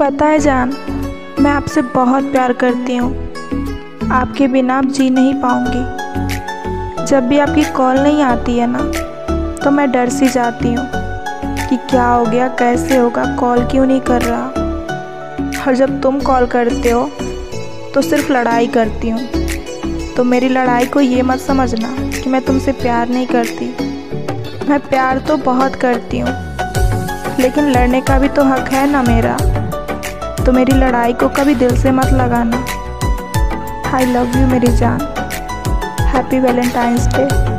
पता है जान, मैं आपसे बहुत प्यार करती हूँ। आपके बिना आप जी नहीं पाऊँगी। जब भी आपकी कॉल नहीं आती है ना तो मैं डर सी जाती हूँ कि क्या हो गया, कैसे होगा, कॉल क्यों नहीं कर रहा। और जब तुम कॉल करते हो तो सिर्फ़ लड़ाई करती हूँ। तो मेरी लड़ाई को ये मत समझना कि मैं तुमसे प्यार नहीं करती। मैं प्यार तो बहुत करती हूँ, लेकिन लड़ने का भी तो हक है ना मेरा। तो मेरी लड़ाई को कभी दिल से मत लगाना। आई लव यू मेरी जान। Happy Valentine's day